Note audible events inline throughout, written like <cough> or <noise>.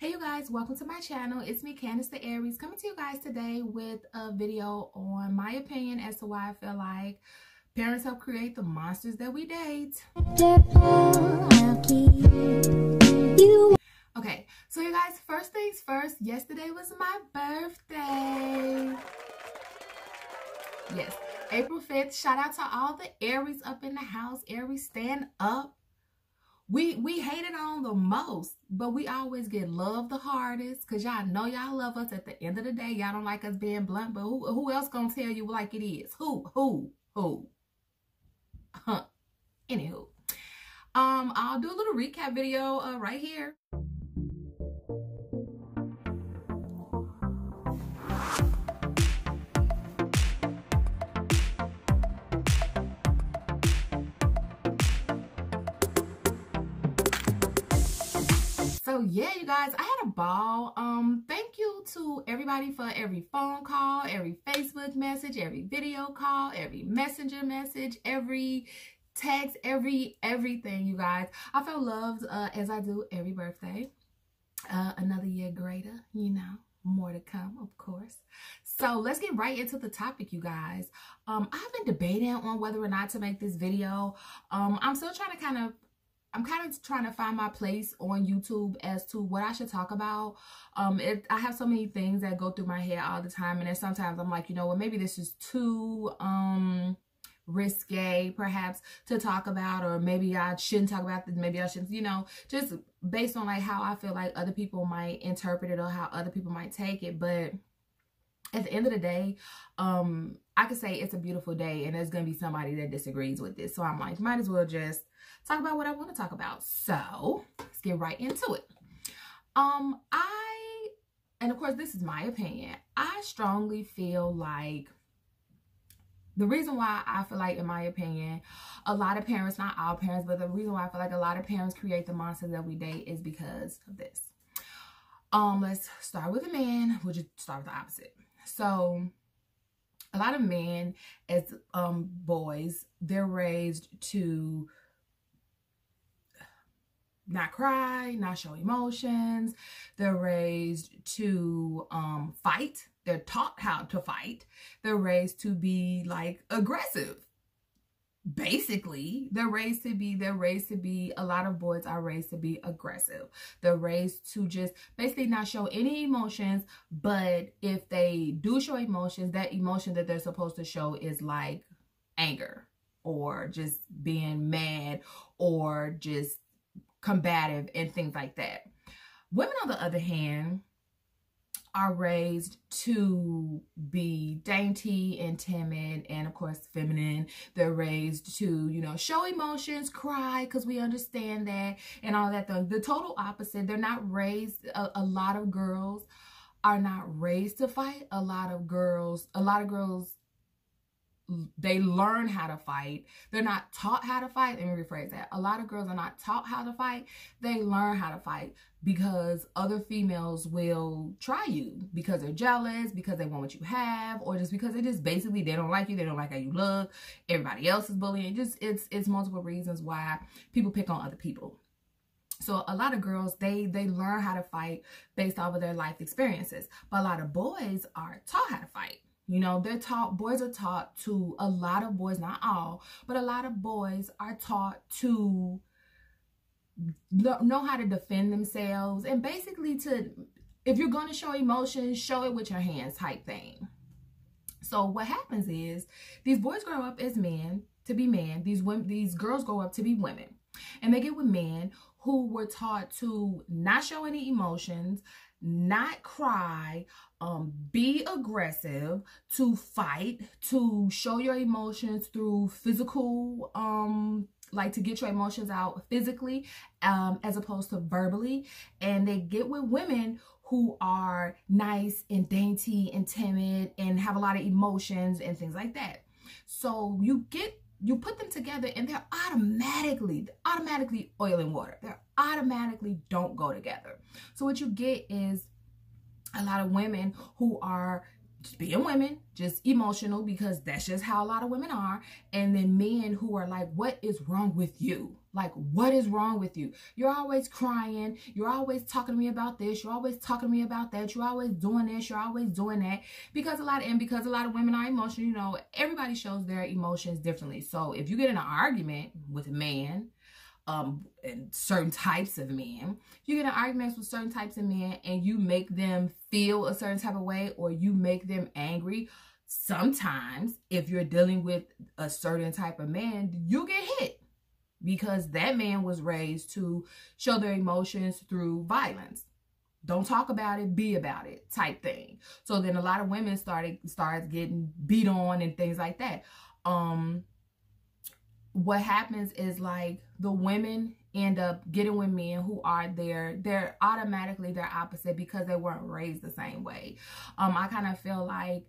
Hey you guys, welcome to my channel. It's me, Candace the Aries, coming to you guys today with a video on my opinion as to why I feel like parents help create the monsters that we date. Okay, so you guys, first things first, yesterday was my birthday. Yes, April 5th. Shout out to all the Aries up in the house. Aries, stand up. We we hate it on the most, but we always get love the hardest because y'all know y'all love us at the end of the day. Y'all don't like us being blunt, but who, who else gonna tell you like it is? Who? Who? Who? Huh. Anywho. Um, I'll do a little recap video uh, right here. So yeah you guys i had a ball. Um thank you to everybody for every phone call every facebook message every video call every messenger message every text every everything you guys. I felt loved uh, as i do every birthday. Uh, another year greater you know more to come of course. So let's get right into the topic you guys. Um i've been debating on whether or not to make this video. Um i'm still trying to kind of I'm kind of trying to find my place on YouTube as to what I should talk about. Um, it, I have so many things that go through my head all the time, and then sometimes I'm like, you know what, maybe this is too um risque perhaps to talk about or maybe I shouldn't talk about this maybe I shouldn't you know just based on like how I feel like other people might interpret it or how other people might take it but at the end of the day um I could say it's a beautiful day and there's gonna be somebody that disagrees with this so I'm like might as well just talk about what I want to talk about. So let's get right into it. Um, I, and of course, this is my opinion. I strongly feel like the reason why I feel like, in my opinion, a lot of parents, not all parents, but the reason why I feel like a lot of parents create the monsters that we date is because of this. Um, let's start with a man. We'll just start with the opposite. So, a lot of men, as um boys, they're raised to not cry, not show emotions. They're raised to um, fight. They're taught how to fight. They're raised to be like aggressive. Basically, they're raised to be, they're raised to be, a lot of boys are raised to be aggressive. They're raised to just basically not show any emotions, but if they do show emotions, that emotion that they're supposed to show is like anger or just being mad or just combative and things like that. Women, on the other hand, are raised to be dainty and timid and of course feminine. They're raised to you know show emotions cry because we understand that and all that the, the total opposite. They're not raised a, a lot of girls are not raised to fight. A lot of girls a lot of girls they learn how to fight. They're not taught how to fight. Let me rephrase that. A lot of girls are not taught how to fight. They learn how to fight because other females will try you because they're jealous, because they want what you have, or just because they just basically they don't like you, they don't like how you look. Everybody else is bullying. Just it's it's multiple reasons why people pick on other people. So a lot of girls, they they learn how to fight based off of their life experiences. But a lot of boys are taught how to fight. You know, they're taught, boys are taught to, a lot of boys, not all, but a lot of boys are taught to know how to defend themselves and basically to, if you're going to show emotions, show it with your hands type thing. So what happens is these boys grow up as men to be men. These women, these girls grow up to be women. And they get with men who were taught to not show any emotions, not cry, um, be aggressive, to fight, to show your emotions through physical, um, like to get your emotions out physically, um, as opposed to verbally. And they get with women who are nice and dainty and timid and have a lot of emotions and things like that. So you get you put them together and they're automatically automatically oil and water. They're automatically don't go together. So what you get is a lot of women who are being women, just emotional because that's just how a lot of women are. And then men who are like, what is wrong with you? Like, what is wrong with you? You're always crying. You're always talking to me about this. You're always talking to me about that. You're always doing this. You're always doing that. Because a lot of, and because a lot of women are emotional, you know, everybody shows their emotions differently. So if you get in an argument with a man, um, and certain types of men. You get in arguments with certain types of men and you make them feel a certain type of way or you make them angry. Sometimes, if you're dealing with a certain type of man, you get hit because that man was raised to show their emotions through violence. Don't talk about it, be about it type thing. So then a lot of women started starts getting beat on and things like that. Um what happens is like the women end up getting with men who are there they're automatically their opposite because they weren't raised the same way. Um i kind of feel like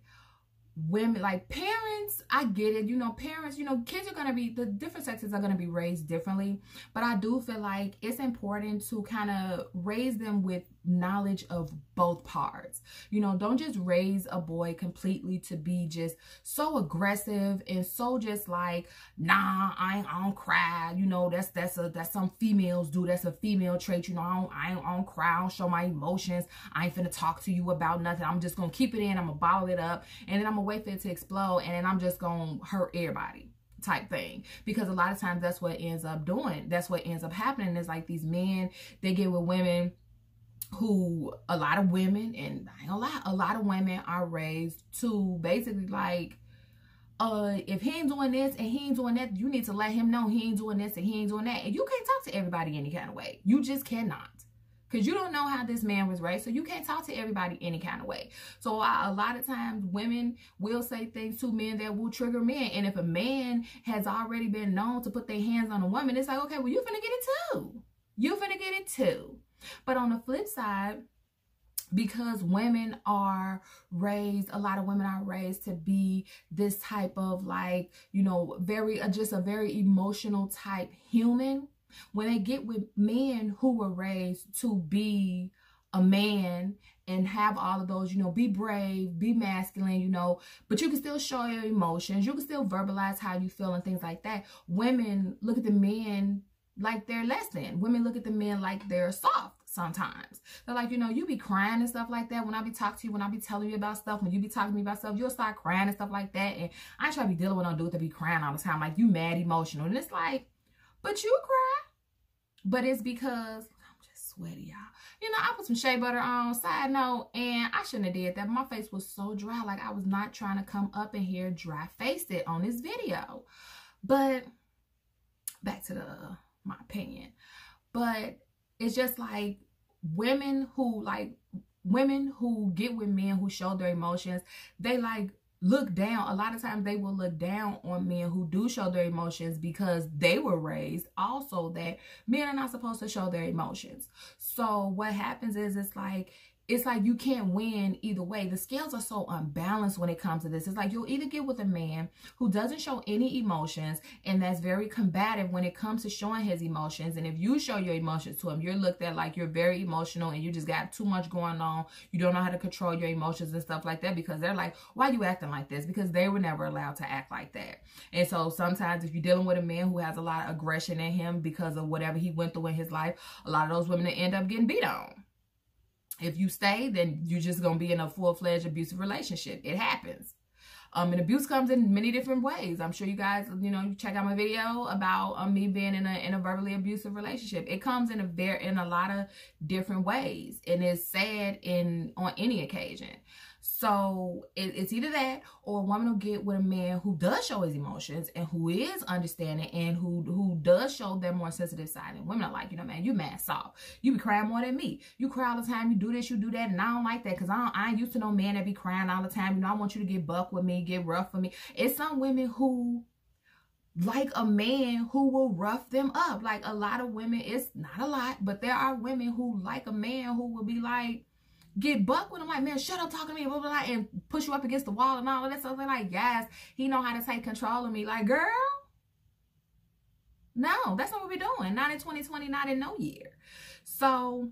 women like parents i get it you know parents you know kids are going to be the different sexes are going to be raised differently but i do feel like it's important to kind of raise them with knowledge of both parts. You know don't just raise a boy completely to be just so aggressive and so just like nah i ain't don't cry. You know that's that's a that's some females do. That's a female trait. You know i don't i, don't, cry. I don't show my emotions. I ain't finna talk to you about nothing. I'm just gonna keep it in. I'm gonna bottle it up. And then i'm gonna wait for it to explode. And then i'm just gonna hurt everybody type thing. Because a lot of times that's what ends up doing. That's what ends up happening is like these men they get with women who a lot of women and gonna lie, a lot of women are raised to basically like uh if he ain't doing this and he ain't doing that, you need to let him know he ain't doing this and he ain't doing that. And you can't talk to everybody any kind of way. You just cannot. Because you don't know how this man was raised. So you can't talk to everybody any kind of way. So I, a lot of times women will say things to men that will trigger men. And if a man has already been known to put their hands on a woman, it's like, okay, well, you finna get it too. You finna get it too. But on the flip side, because women are raised a lot of women are raised to be this type of like you know very uh, just a very emotional type human when they get with men who were raised to be a man and have all of those, you know, be brave, be masculine, you know, but you can still show your emotions. You can still verbalize how you feel and things like that. Women look at the men like they're less than. Women look at the men like they're soft sometimes. They're like, you know, you be crying and stuff like that. When I be talking to you, when I be telling you about stuff, when you be talking to me about stuff, you'll start crying and stuff like that. And I try to be dealing with no dude to be crying all the time. Like, you mad emotional. And it's like, but you cry. But it's because I'm just sweaty, y'all. You know, I put some shea butter on, side note, and I shouldn't have did that. My face was so dry. Like, I was not trying to come up in here dry-faced it on this video. But back to the my opinion. But it's just like women who like women who get with men who show their emotions, they like look down. A lot of times they will look down on men who do show their emotions because they were raised also that men are not supposed to show their emotions. So what happens is it's like it's like you can't win either way. The scales are so unbalanced when it comes to this. It's like you'll either get with a man who doesn't show any emotions and that's very combative when it comes to showing his emotions. And if you show your emotions to him, you're looked at like you're very emotional and you just got too much going on. You don't know how to control your emotions and stuff like that because they're like, why are you acting like this? Because they were never allowed to act like that. And so sometimes if you're dealing with a man who has a lot of aggression in him because of whatever he went through in his life, a lot of those women end up getting beat on. If you stay, then you're just going to be in a full-fledged abusive relationship. It happens. Um, and abuse comes in many different ways. I'm sure you guys, you know, you check out my video about um, me being in a in a verbally abusive relationship. It comes in a very in a lot of different ways, and it's sad in on any occasion. So it, it's either that or a woman will get with a man who does show his emotions and who is understanding and who who does show their more sensitive side. And women are like, you know, man, you mad soft. You be crying more than me. You cry all the time. You do this, you do that. And I don't like that because I, don't, I ain't used to no man that be crying all the time. You know, I want you to get buck with me, get rough with me. It's some women who like a man who will rough them up. Like a lot of women, it's not a lot, but there are women who like a man who will be like, get buck with him like, man, shut up talking to me, blah, blah, blah, and push you up against the wall and all of that stuff. They're like, yes, he know how to take control of me. Like, girl, no, that's not what we're doing. Not in 2020, not in no year. So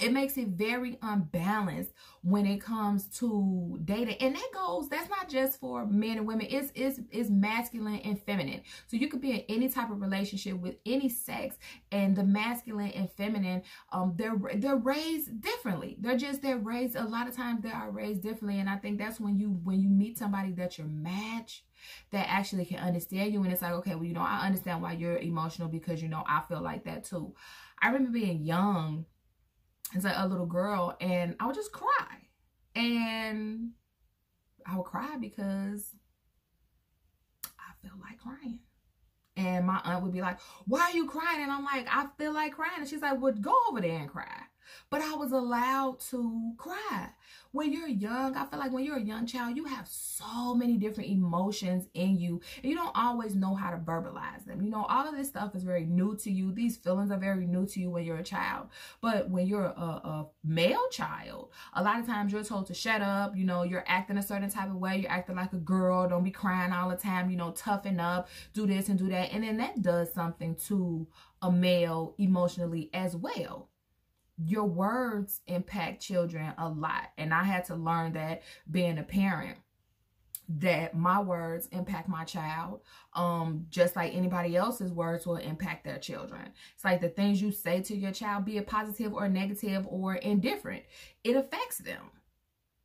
it makes it very unbalanced when it comes to dating and that goes that's not just for men and women. It's it's, it's masculine and feminine. So you could be in any type of relationship with any sex and the masculine and feminine um they're they're raised differently. They're just they're raised a lot of times they are raised differently. And i think that's when you when you meet somebody that you're match that actually can understand you. And it's like okay well you know i understand why you're emotional because you know i feel like that too. I remember being young as a, a little girl and I would just cry. And I would cry because I felt like crying. And my aunt would be like, why are you crying? And I'm like, I feel like crying. And she's like, well, go over there and cry. But I was allowed to cry. When you're young, I feel like when you're a young child, you have so many different emotions in you. And you don't always know how to verbalize them. You know, all of this stuff is very new to you. These feelings are very new to you when you're a child. But when you're a, a male child, a lot of times you're told to shut up. You know, you're acting a certain type of way. You're acting like a girl. Don't be crying all the time. You know, toughen up. Do this and do that. And then that does something to a male emotionally as well your words impact children a lot. And I had to learn that being a parent that my words impact my child um just like anybody else's words will impact their children it's like the things you say to your child be it positive or negative or indifferent it affects them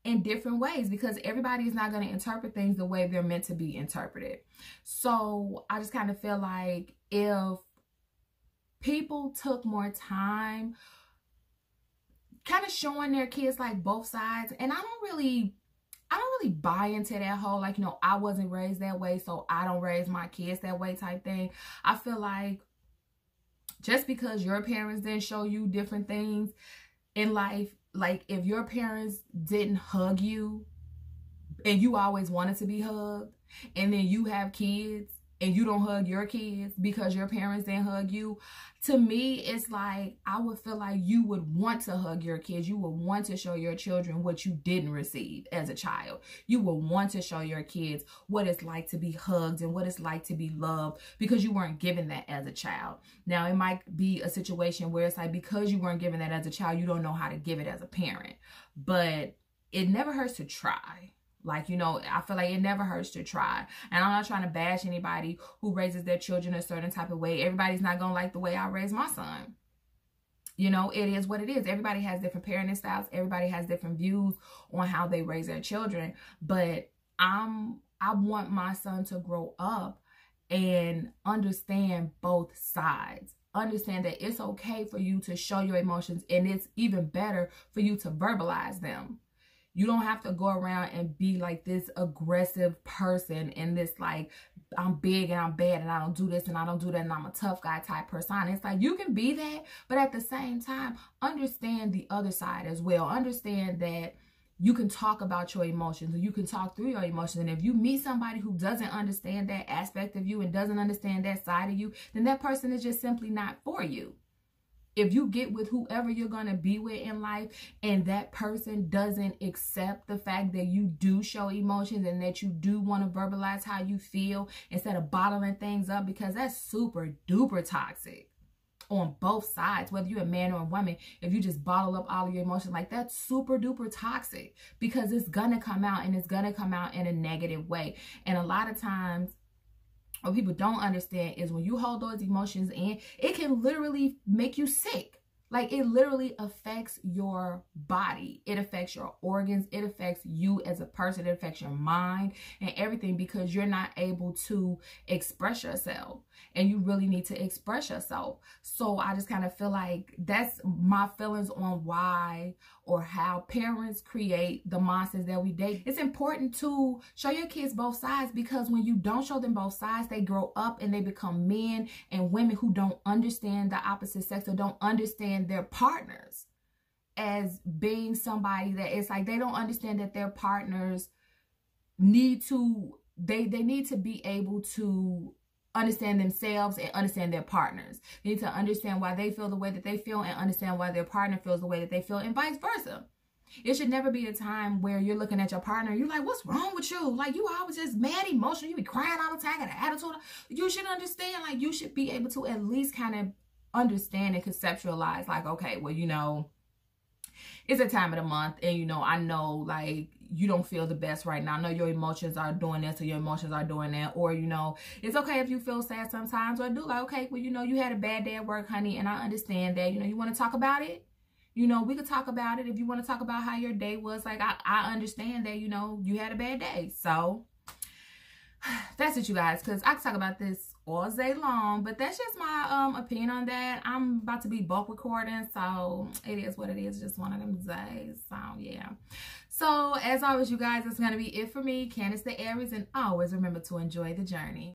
in different ways because everybody is not going to interpret things the way they're meant to be interpreted so i just kind of feel like if people took more time kind of showing their kids like both sides. And I don't really I don't really buy into that whole like, you know, I wasn't raised that way, so I don't raise my kids that way type thing. I feel like just because your parents didn't show you different things in life, like if your parents didn't hug you and you always wanted to be hugged, and then you have kids and you don't hug your kids because your parents didn't hug you, to me, it's like I would feel like you would want to hug your kids. You would want to show your children what you didn't receive as a child. You would want to show your kids what it's like to be hugged and what it's like to be loved because you weren't given that as a child. Now, it might be a situation where it's like because you weren't given that as a child, you don't know how to give it as a parent. But it never hurts to try like, you know, I feel like it never hurts to try. And I'm not trying to bash anybody who raises their children a certain type of way. Everybody's not going to like the way I raise my son. You know, it is what it is. Everybody has different parenting styles. Everybody has different views on how they raise their children. But I'm I want my son to grow up and understand both sides. Understand that it's okay for you to show your emotions and it's even better for you to verbalize them. You don't have to go around and be like this aggressive person and this like I'm big and I'm bad and I don't do this and I don't do that and I'm a tough guy type person. It's like you can be that, but at the same time, understand the other side as well. Understand that you can talk about your emotions or you can talk through your emotions. And if you meet somebody who doesn't understand that aspect of you and doesn't understand that side of you, then that person is just simply not for you if you get with whoever you're going to be with in life and that person doesn't accept the fact that you do show emotions and that you do want to verbalize how you feel instead of bottling things up because that's super duper toxic on both sides whether you're a man or a woman if you just bottle up all of your emotions like that's super duper toxic because it's gonna come out and it's gonna come out in a negative way. And a lot of times what people don't understand is when you hold those emotions in, it can literally make you sick. Like it literally affects your body. It affects your organs. It affects you as a person. It affects your mind and everything because you're not able to express yourself and you really need to express yourself. So I just kind of feel like that's my feelings on why or how parents create the monsters that we date. It's important to show your kids both sides because when you don't show them both sides, they grow up and they become men and women who don't understand the opposite sex or don't understand their partners as being somebody that it's like they don't understand that their partners need to they they need to be able to understand themselves and understand their partners. They need to understand why they feel the way that they feel and understand why their partner feels the way that they feel and vice versa. It should never be a time where you're looking at your partner, you're like, what's wrong with you? Like, you always just mad, emotional. You be crying all the time, got an attitude. You should understand, like, you should be able to at least kind of understand and conceptualize, like, okay, well, you know, it's a time of the month and you know i know like you don't feel the best right now. I know your emotions are doing this or your emotions are doing that. Or, you know, it's okay if you feel sad sometimes or do like, okay, well, you know, you had a bad day at work, honey, and I understand that. You know, you want to talk about it? You know, we could talk about it if you want to talk about how your day was. Like, I, I understand that, you know, you had a bad day. So, <sighs> that's it, you guys, because I could talk about this all day long, but that's just my um opinion on that. I'm about to be bulk recording, so it is what it is, just one of them days. So yeah. So as always, you guys, it's gonna be it for me, Candace the Aries, and always remember to enjoy the journey.